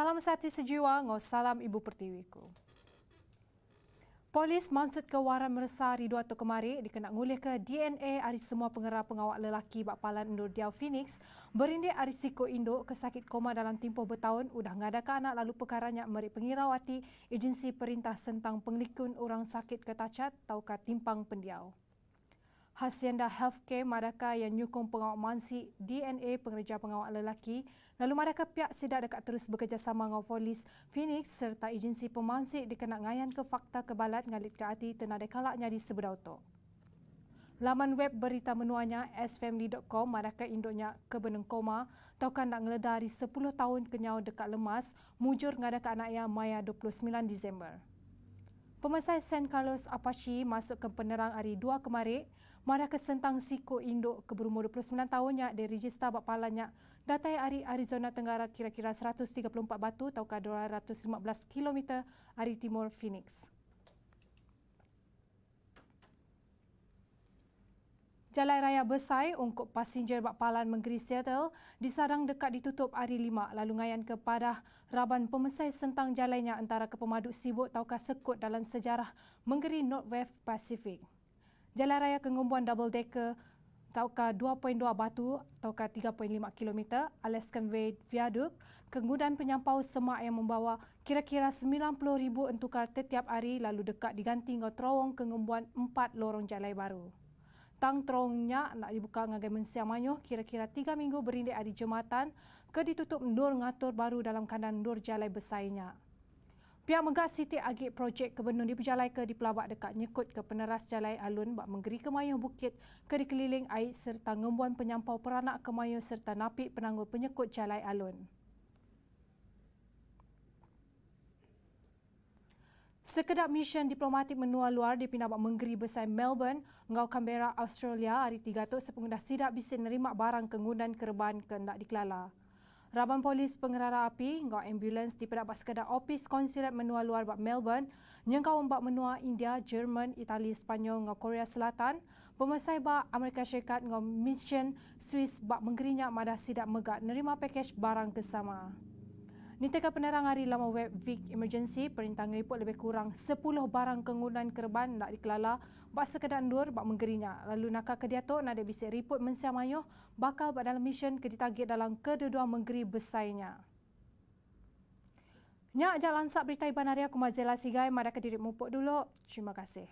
Salam sehati sejiwa, ngau salam ibu pertiwiku. Polis maksud ke waran meresa dua tu kemari dikenak ngulih ke DNA hari semua pengerak pengawak lelaki Bakpalan Nur Diau Phoenix berindik hari siko induk kesakit koma dalam tempoh bertahun udah ngadakan anak lalu perkaranya meri pengirawati agensi perintah sentang penglikun orang sakit ketacat tau timpang pendiau. Hacienda Healthcare Madaka yang nyukung pengawal mansi DNA pengerja pengawal lelaki lalu Madaka pihak sidak dekat terus bekerjasama dengan polis Phoenix serta agensi pemansi dikenak ngayan ke fakta kebalat ngalit ke hati tenada kalaknya di sebedau tu. Laman web berita menuanya sfamily.com Madaka induknya ke benung koma taukan nak ngeledari 10 tahun kenyau dekat lemas mujur ngadakan anaknya Maya 29 Disember. Pemesai San Carlos Apache masuk ke penerang hari 2 kemarin, mana kesentang siko induk ke berumur 29 tahunnya dari register bakpalannya datai hari Arizona Tenggara kira-kira 134 batu atau 215 km hari timur Phoenix. Jalan Raya Besai untuk passenger Bakpalan Menggeri Seattle disadang dekat ditutup hari lima lalu ngayan kepada raban pemesai sentang jalannya antara ke pemaduk sibuk tau sekut dalam sejarah Menggeri Northwest Pacific. Jalan Raya Kengumbuan Double Decker tau 2.2 batu tau 3.5 km Alaskan Way Viaduct kemudian penyampau semak yang membawa kira-kira 90,000 entukar setiap hari lalu dekat diganti dengan terowong kengumbuan 4 lorong jalan baru. Tang terongnya nak dibuka dengan mensiang manyuh kira-kira tiga minggu berindik hari Jumatan ke ditutup nur ngatur baru dalam kandang nur jalai besarnya. Pihak Megah Siti Agit projek kebenun di Pejalai ke di pelabak dekat nyekut ke peneras jalai alun bak menggeri kemayuh bukit ke dikeliling air serta ngembuan penyampau peranak kemayuh serta napik penangguh penyekut jalai alun. Sekedap misen diplomatik menua luar di pinabak menggeri besar Melbourne, ngau Canberra, Australia hari tiga tu sepengguna sidak bisa nerima barang kengundan kerban ke nak dikelala. Raban polis pengerara api, ngau ambulans di pinabak sekedar opis konsulat menua luar bak Melbourne, nyengkau ombak menua India, Jerman, Itali, Spanyol, ngau Korea Selatan, pemesai bak Amerika Syarikat, ngau mission Swiss bak menggerinya madah sidak megak nerima pakej barang kesama. Nitaka penerang hari lama web Vic Emergency perintah ngeliput lebih kurang 10 barang kengunan kerban nak dikelala bak sekedar nur bak menggerinya. Lalu nakal ke dia tu nak bisa report mensiam ayuh bakal bak dalam mission ke ditarget dalam kedua-dua menggeri besarnya. Nyak jalan sak berita Iban Arya Kumazela Sigai, mada ke diri mupuk dulu. Terima kasih.